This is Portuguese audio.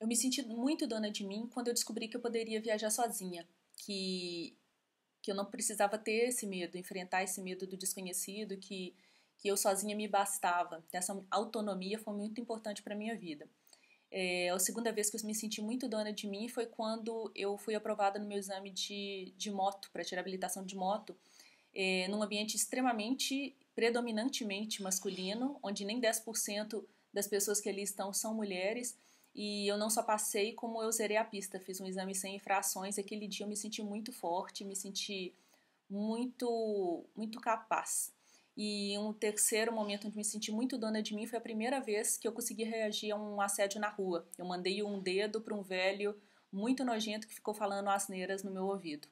Eu me senti muito dona de mim quando eu descobri que eu poderia viajar sozinha, que que eu não precisava ter esse medo, enfrentar esse medo do desconhecido, que que eu sozinha me bastava. Essa autonomia foi muito importante para minha vida. É, a segunda vez que eu me senti muito dona de mim foi quando eu fui aprovada no meu exame de, de moto, para tirar habilitação de moto, é, num ambiente extremamente, predominantemente masculino, onde nem 10% das pessoas que ali estão são mulheres. E eu não só passei, como eu zerei a pista, fiz um exame sem infrações. Aquele dia eu me senti muito forte, me senti muito, muito capaz. E um terceiro momento onde me senti muito dona de mim foi a primeira vez que eu consegui reagir a um assédio na rua. Eu mandei um dedo para um velho muito nojento que ficou falando asneiras no meu ouvido.